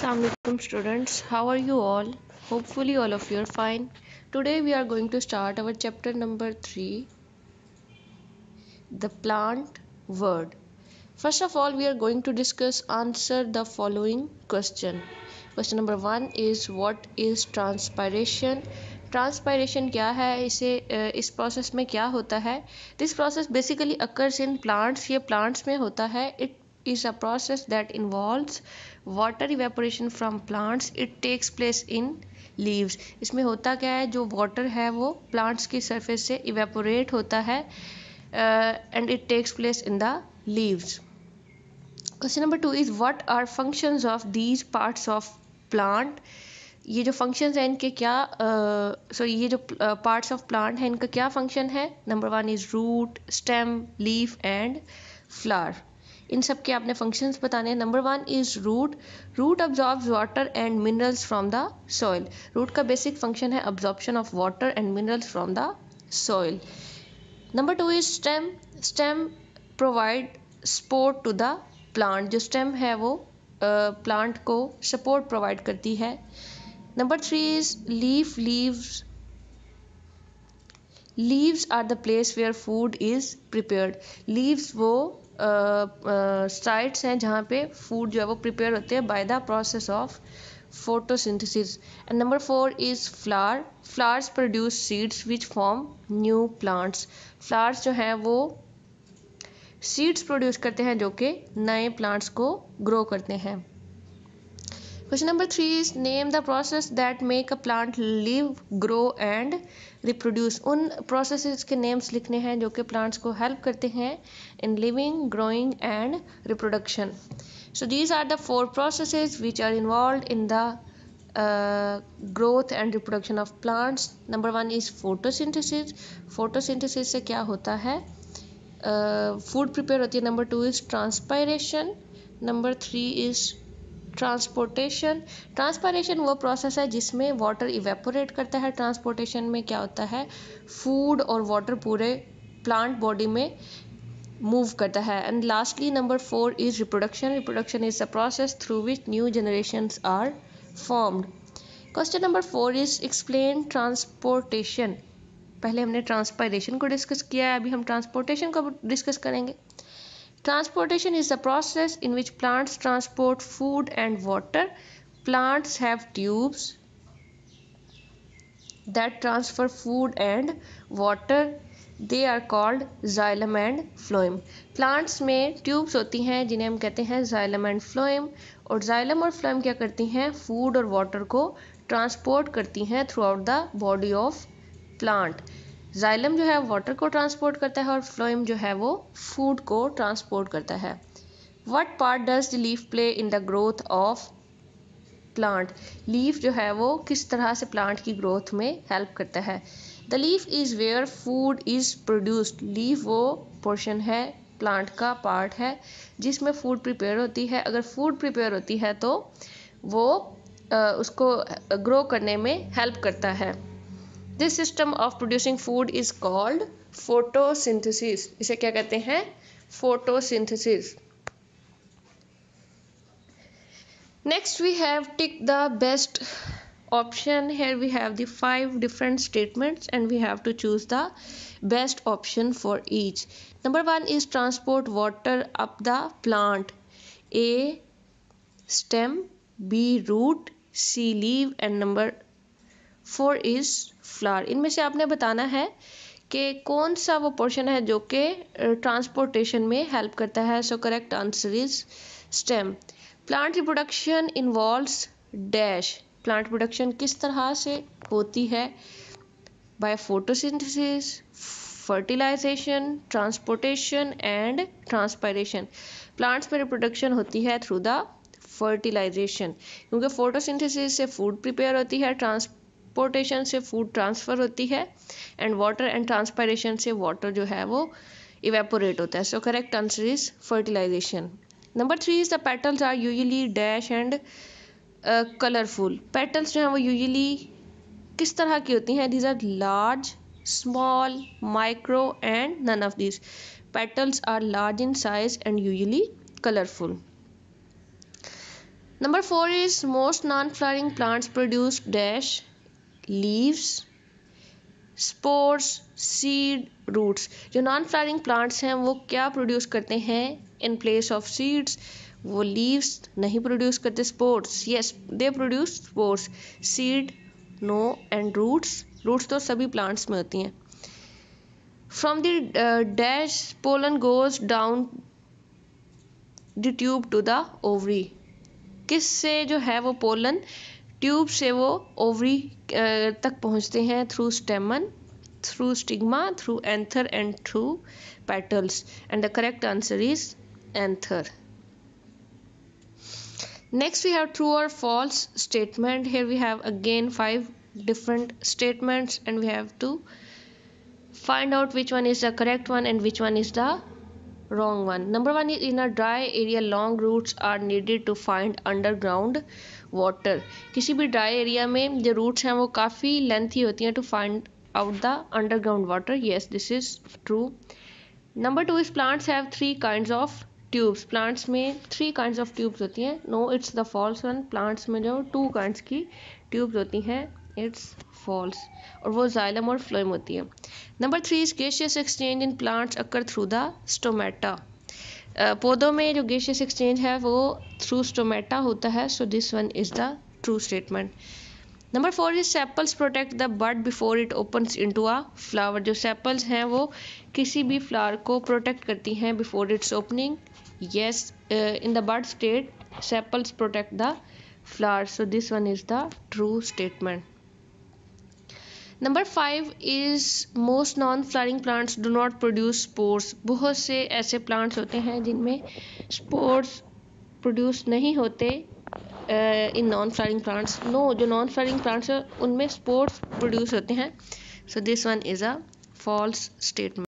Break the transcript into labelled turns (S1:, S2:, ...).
S1: Assalamualaikum students how are you all hopefully all of you are fine today we are going to start our chapter number 3 the plant word first of all we are going to discuss answer the following question question number 1 is what is transpiration transpiration क्या है इसे इस process में क्या होता है this process basically occurs in plants ये plants में होता है it is a process that involves water evaporation from plants it takes place in leaves इसमें होता क्या है जो water है वो plants की surface से evaporate होता है uh, and it takes place in the leaves question number two is what are functions of these parts of plant ये जो फ़ंक्शंस हैं इनके क्या सो uh, ये जो पार्ट्स ऑफ़ प्लांट हैं इनका क्या फ़ंक्शन है number one is root stem leaf and flower इन सब के आपने फ़ंक्शंस बताने हैं. Number one is root root absorbs water and minerals from the soil root का बेसिक फ़ंक्शन है absorption of water and minerals from the soil number two is stem stem provide support to the plant जो stem है वो plant uh, को support provide करती है. Number three is leaf leaves leaves are the place where food is prepared leaves वो sites हैं जहाँ पे फ़ूड जो है वो प्रिपेयर होते हैं by the process of photosynthesis and number four is flower flowers produce seeds which form new plants flowers जो हैं वो सीड्स प्रोड्यूस करते हैं जो कि नए प्लांट्स को ग्रो करते हैं। Question number three is name the process that make a plant live grow and reproduce उन प्रोसेस के नेम्स लिखने हैं जो कि प्लांट्स को हेल्प करते हैं in living growing and reproduction so these are the four process which are involve in the growth and reproduction of plants number one is photosynthesis photosynthesis से क्या होता है? फ़ूड uh, प्रिपेयर होती है. Number two is transpiration number three is transportation transpiration वो process है जिसमें water evaporate करता है। ट्रांसपोर्टेशन में क्या होता है? फ़ूड और वाटर पूरे प्लांट बॉडी में मूव करता है। And lastly number four is reproduction reproduction is a process through which new generation are formed question number four is explain transportation पहले हमने ट्रांसपायरेशन को डिस्कस किया है, अभी हम ट्रांसपोर्टेशन को डिस्कस करेंगे। Transportation is the process in which plants transport food and water. Plants have tubes that transfer food and water. They are called xylem and phloem. Plants में tubes होती हैं जिन्हें हम कहते हैं xylem and phloem और xylem और phloem क्या करती हैं food और water को transport करती हैं throughout the body of plant. Xylem जो है वाटर को ट्रांसपोर्ट करता है और फ्लोइम जो है, वो फ़ूड को ट्रांसपोर्ट करता है। What part does the leaf play in the growth of plant leaf जो है, वो किस तरह से प्लांट की ग्रोथ में हेल्प करता है? The leaf is where food is produced leaf वो पोर्शन है प्लांट का पार्ट है, जिसमें फ़ूड प्रिपेयर होती है। अगर फ़ूड प्रिपेयर होती है तो वो उसको ग्रो करने में हेल्प करता है। this system of producing food is called photosynthesis इसे क्या कहते हैं photosynthesis next we have tick the best option here we have the five different statements and we have to choose the best option for each number one is transport water up the plant a stem b root c leaf and number four is flower इनमें से आपने बताना है कि कौन सा वो portion है जो कि ट्रांसपोर्टेशन में हेल्प करता है। So correct answer is stem plant reproduction involves dash plant production किस तरह से होती है? By photosynthesis fertilization transportation and transpiration plants में रिप्रोडक्शन होती है थ्रू द फर्टिलाइजेशन क्योंकि फोटोसिंथेसिस से फ़ूड प्रिपेयर होती है ट्रांस ट्रांसपोर्टेशन से फ़ूड ट्रांसफ़र होती है एंड वाटर एंड ट्रांसपायरेशन से वाटर जो है वो इवेपोरेट होता है। So correct answer is fertilization number three is the petals are usually dash and colourful petals जो हैं वो यूजली किस तरह की होती हैं? These are large small micro and none of this petals are large in size and usually colourful number four is most non-flowering plants produce dash leaves spores seed roots जो non flowering plants हैं, वो क्या produce करते हैं? In place of seeds वो leaves नहीं produce करते sports yes they produce sports seed no and roots roots तो सभी प्लांट्स में होती हैं. From the dash pollen goes down the tube to the ovary किस से जो है वो पोलन ट्यूब से वो ओवरी तक पहुँचते हैं through stamen through stigma through anther and through petals and the correct answer is anther next we have true और false statement here we have again five different statements and we have to find out which one is the correct one and which one is the wrong one number one is in a dry area long roots are needed to find underground water किसी भी dry area में जो roots हैं वो काफ़ी lengthy होती हैं to find out the underground water yes this is true number two is plants have three kind of tubes plants में थ्री काइंड ऑफ़ ट्यूब्स होती हैं. No it's the false one plants में जो two kinds की tubes होती हैं it's false और वो जाइलम और फ्लोइम होती है. Number three is gaseous exchange in plants occur through the stomata पौधों में जो गेशियस एक्सचेंज है, वो थ्रू स्टोमेटा होता है so this one is the true statement number four is sepals protect the bird before it opens into a flower जो sepals हैं, वो किसी भी फ्लावर को प्रोटेक्ट करती हैं before its opening yes in the bird state sepals protect the flower so this one is the true statement number five is most non flowering plants do not produce spores बहुत से ऐसे plants होते हैं जिनमें spores produce नहीं होते in non flowering plants no जो non flowering plants हैं, उनमें स्पोर्स प्रोड्यूस होते हैं. So this one is a false statement